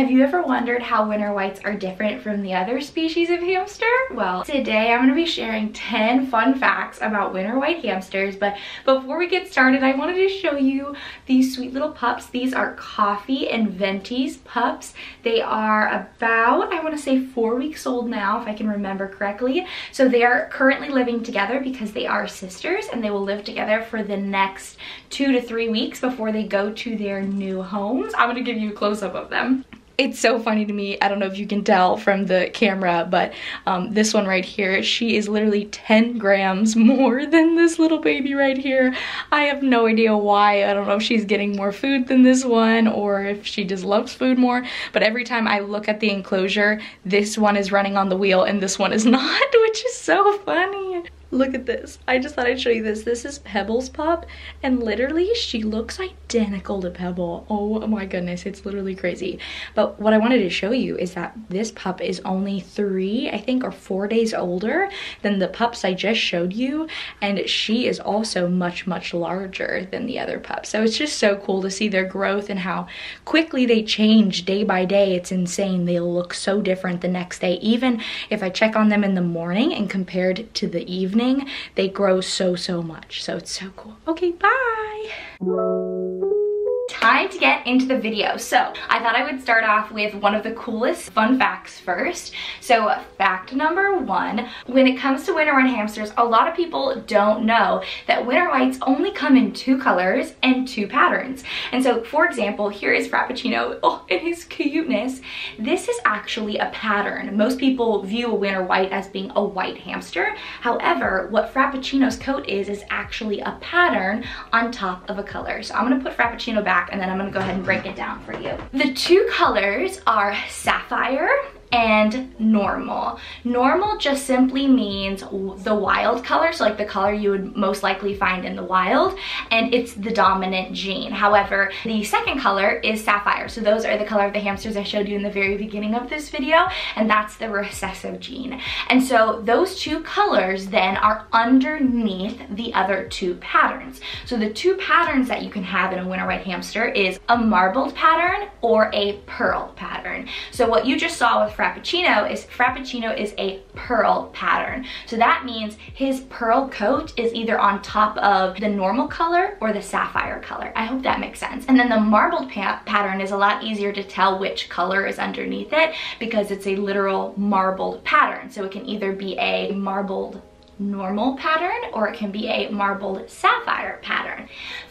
Have you ever wondered how winter whites are different from the other species of hamster? Well, today I'm gonna be sharing 10 fun facts about winter white hamsters, but before we get started, I wanted to show you these sweet little pups. These are Coffee and Venti's pups. They are about, I wanna say four weeks old now, if I can remember correctly. So they are currently living together because they are sisters and they will live together for the next two to three weeks before they go to their new homes. I'm gonna give you a close-up of them it's so funny to me. I don't know if you can tell from the camera, but um, this one right here, she is literally 10 grams more than this little baby right here. I have no idea why. I don't know if she's getting more food than this one or if she just loves food more. But every time I look at the enclosure, this one is running on the wheel and this one is not, which is so funny. Look at this. I just thought I'd show you this. This is Pebble's pup and literally she looks identical to Pebble. Oh my goodness, it's literally crazy. But what I wanted to show you is that this pup is only three, I think, or four days older than the pups I just showed you. And she is also much, much larger than the other pups. So it's just so cool to see their growth and how quickly they change day by day. It's insane. They look so different the next day. Even if I check on them in the morning and compared to the evening, they grow so, so much. So it's so cool. Okay, bye to get into the video. So I thought I would start off with one of the coolest fun facts first. So fact number one, when it comes to winter white hamsters, a lot of people don't know that winter whites only come in two colors and two patterns. And so for example, here is Frappuccino, oh, in his cuteness. This is actually a pattern. Most people view a winter white as being a white hamster. However, what Frappuccino's coat is, is actually a pattern on top of a color. So I'm gonna put Frappuccino back and then I'm gonna go ahead and break it down for you. The two colors are Sapphire and normal. Normal just simply means the wild color, so like the color you would most likely find in the wild, and it's the dominant gene. However, the second color is sapphire. So those are the color of the hamsters I showed you in the very beginning of this video, and that's the recessive gene. And so those two colors then are underneath the other two patterns. So the two patterns that you can have in a winter white hamster is a marbled pattern or a pearl pattern. So what you just saw with Frappuccino is Frappuccino is a pearl pattern. So that means his pearl coat is either on top of the normal color or the sapphire color. I hope that makes sense. And then the marbled pa pattern is a lot easier to tell which color is underneath it because it's a literal marbled pattern. So it can either be a marbled normal pattern or it can be a marbled sapphire pattern.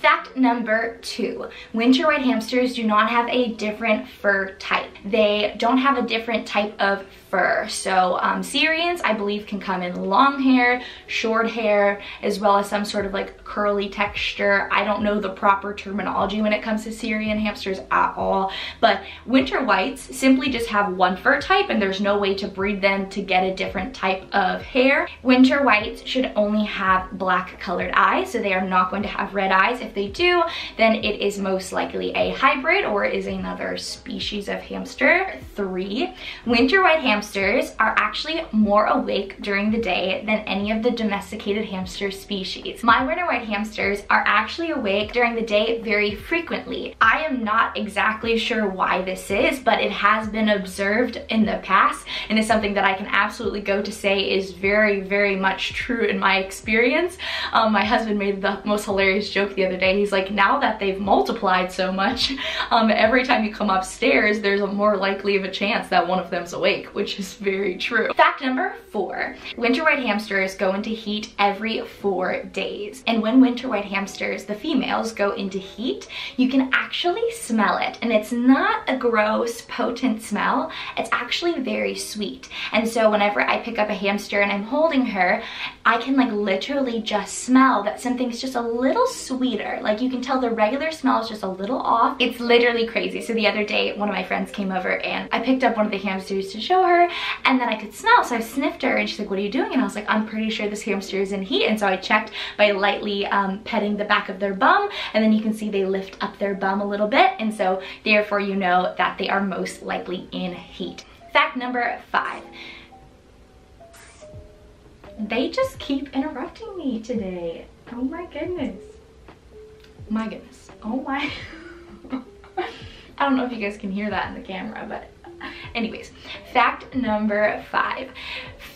Fact number two, winter white hamsters do not have a different fur type. They don't have a different type of fur. So um, Syrians, I believe, can come in long hair, short hair, as well as some sort of like curly texture. I don't know the proper terminology when it comes to Syrian hamsters at all, but winter whites simply just have one fur type and there's no way to breed them to get a different type of hair. Winter whites should only have black colored eyes, so they are not going to have red eyes. If they do, then it is most likely a hybrid or is another species of hamster. Three, winter white hamsters hamsters are actually more awake during the day than any of the domesticated hamster species. My winter white hamsters are actually awake during the day very frequently. I am not exactly sure why this is, but it has been observed in the past and is something that I can absolutely go to say is very, very much true in my experience. Um, my husband made the most hilarious joke the other day. He's like, now that they've multiplied so much, um, every time you come upstairs, there's a more likely of a chance that one of them's awake, which which is very true. Fact number four, winter white hamsters go into heat every four days. And when winter white hamsters, the females, go into heat, you can actually smell it. And it's not a gross, potent smell. It's actually very sweet. And so whenever I pick up a hamster and I'm holding her, I can like literally just smell that something's just a little sweeter. Like you can tell the regular smell is just a little off. It's literally crazy. So the other day, one of my friends came over and I picked up one of the hamsters to show her her and then I could smell so I sniffed her and she's like what are you doing and I was like I'm pretty sure this hamster is in heat and so I checked by lightly um, petting the back of their bum and then you can see they lift up their bum a little bit and so therefore you know that they are most likely in heat. Fact number five they just keep interrupting me today. Oh my goodness. My goodness. Oh my. I don't know if you guys can hear that in the camera, but anyways, fact number five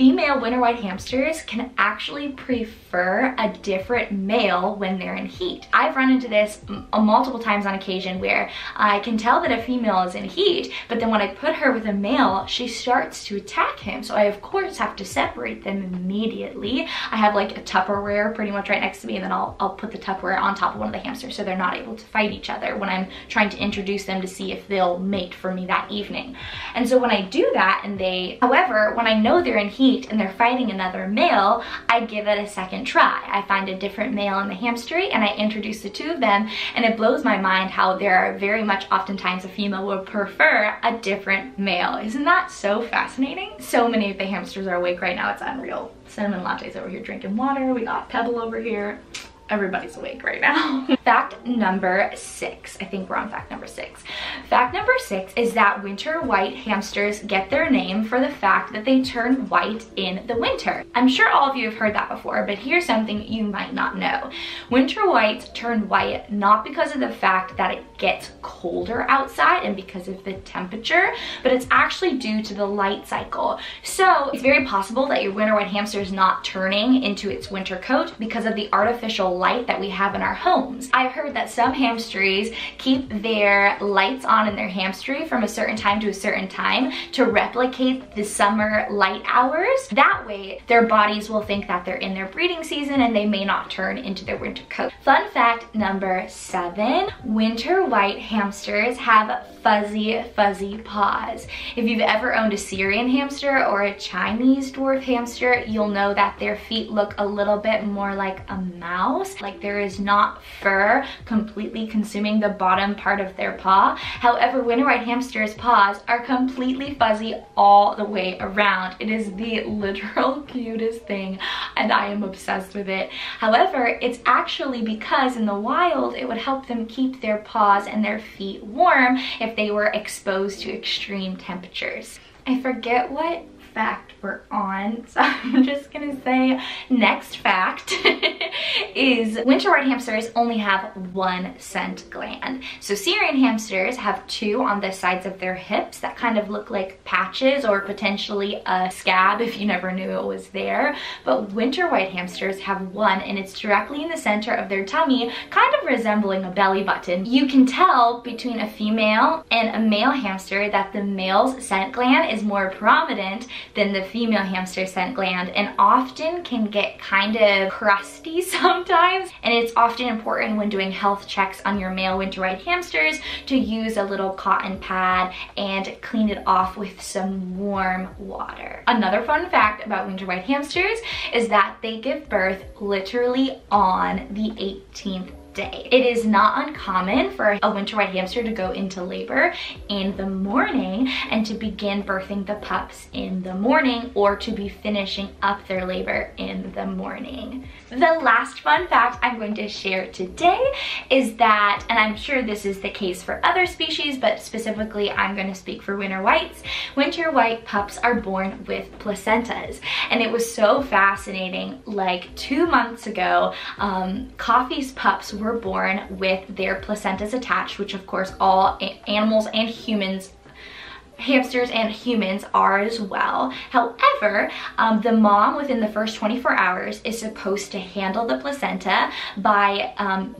female winter white hamsters can actually prefer a different male when they're in heat. I've run into this uh, multiple times on occasion where I can tell that a female is in heat, but then when I put her with a male, she starts to attack him. So I of course have to separate them immediately. I have like a Tupperware pretty much right next to me and then I'll, I'll put the Tupperware on top of one of the hamsters so they're not able to fight each other when I'm trying to introduce them to see if they'll mate for me that evening. And so when I do that and they, however, when I know they're in heat, and they're fighting another male, I give it a second try. I find a different male in the hamstery and I introduce the two of them and it blows my mind how there are very much oftentimes a female will prefer a different male. Isn't that so fascinating? So many of the hamsters are awake right now, it's unreal. Cinnamon Latte's over here drinking water, we got Pebble over here everybody's awake right now. fact number six, I think we're on fact number six. Fact number six is that winter white hamsters get their name for the fact that they turn white in the winter. I'm sure all of you have heard that before, but here's something you might not know. Winter whites turn white not because of the fact that it gets colder outside and because of the temperature, but it's actually due to the light cycle. So it's very possible that your winter white hamster is not turning into its winter coat because of the artificial light that we have in our homes. I've heard that some hamsters keep their lights on in their hamstery from a certain time to a certain time to replicate the summer light hours. That way, their bodies will think that they're in their breeding season and they may not turn into their winter coat. Fun fact number seven, winter white hamsters have fuzzy, fuzzy paws. If you've ever owned a Syrian hamster or a Chinese dwarf hamster, you'll know that their feet look a little bit more like a mouse like there is not fur completely consuming the bottom part of their paw. However, winter white hamsters' paws are completely fuzzy all the way around. It is the literal cutest thing and I am obsessed with it. However, it's actually because in the wild, it would help them keep their paws and their feet warm if they were exposed to extreme temperatures. I forget what fact we're on. So I'm just gonna say next fact is winter white hamsters only have one scent gland. So Syrian hamsters have two on the sides of their hips that kind of look like patches or potentially a scab if you never knew it was there. But winter white hamsters have one and it's directly in the center of their tummy, kind of resembling a belly button. You can tell between a female and a male hamster that the male's scent gland is more prominent than the female hamster scent gland and often can get kind of crusty sometimes. And it's often important when doing health checks on your male winter white hamsters to use a little cotton pad and clean it off with some warm water. Another fun fact about winter white hamsters is that they give birth literally on the 18th day. It is not uncommon for a winter white hamster to go into labor in the morning and to begin birthing the pups in the morning or to be finishing up their labor in the morning. The last fun fact I'm going to share today is that, and I'm sure this is the case for other species, but specifically I'm going to speak for winter whites, winter white pups are born with placentas. And it was so fascinating, like two months ago, um, Coffee's pups were born with their placentas attached, which of course all animals and humans hamsters and humans are as well. However, um, the mom within the first 24 hours is supposed to handle the placenta by um,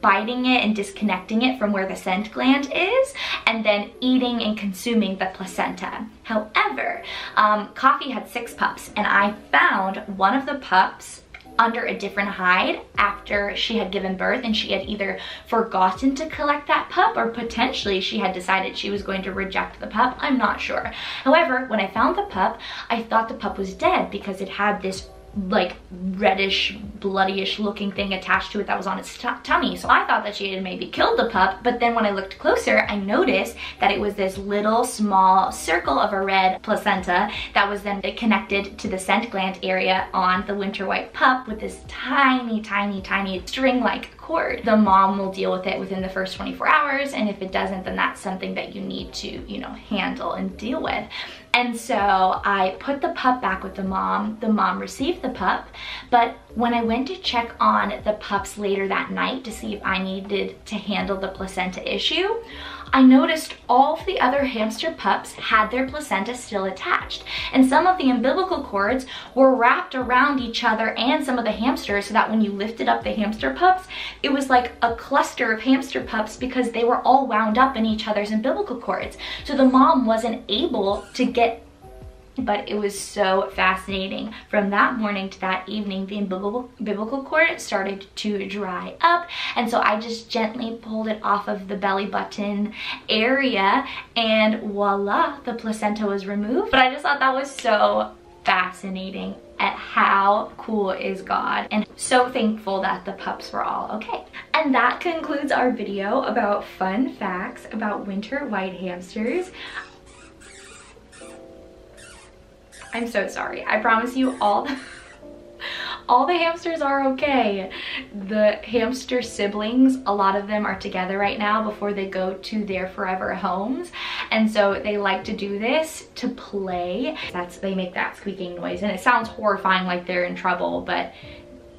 biting it and disconnecting it from where the scent gland is and then eating and consuming the placenta. However, um, Coffee had six pups and I found one of the pups under a different hide after she had given birth and she had either forgotten to collect that pup or potentially she had decided she was going to reject the pup. I'm not sure. However, when I found the pup, I thought the pup was dead because it had this like reddish, bloodyish looking thing attached to it that was on its tummy. So I thought that she had maybe killed the pup, but then when I looked closer, I noticed that it was this little small circle of a red placenta that was then connected to the scent gland area on the winter white pup with this tiny, tiny, tiny string-like cord. The mom will deal with it within the first 24 hours, and if it doesn't, then that's something that you need to, you know, handle and deal with. And so I put the pup back with the mom. The mom received the pup, but when I went to check on the pups later that night to see if I needed to handle the placenta issue, I noticed all the other hamster pups had their placenta still attached. And some of the umbilical cords were wrapped around each other and some of the hamsters so that when you lifted up the hamster pups, it was like a cluster of hamster pups because they were all wound up in each other's umbilical cords. So the mom wasn't able to get but it was so fascinating. From that morning to that evening, the umbilical cord started to dry up. And so I just gently pulled it off of the belly button area and voila, the placenta was removed. But I just thought that was so fascinating at how cool is God and so thankful that the pups were all okay. And that concludes our video about fun facts about winter white hamsters. I'm so sorry. I promise you all the, all the hamsters are okay. The hamster siblings, a lot of them are together right now before they go to their forever homes. And so they like to do this to play. That's They make that squeaking noise and it sounds horrifying like they're in trouble, but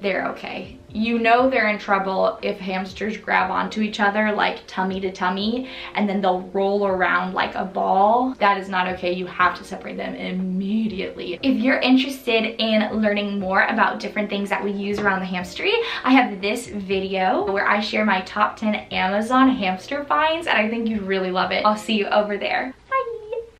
they're okay. You know they're in trouble if hamsters grab onto each other like tummy to tummy and then they'll roll around like a ball. That is not okay. You have to separate them immediately. If you're interested in learning more about different things that we use around the hamstery, I have this video where I share my top 10 Amazon hamster finds and I think you'd really love it. I'll see you over there.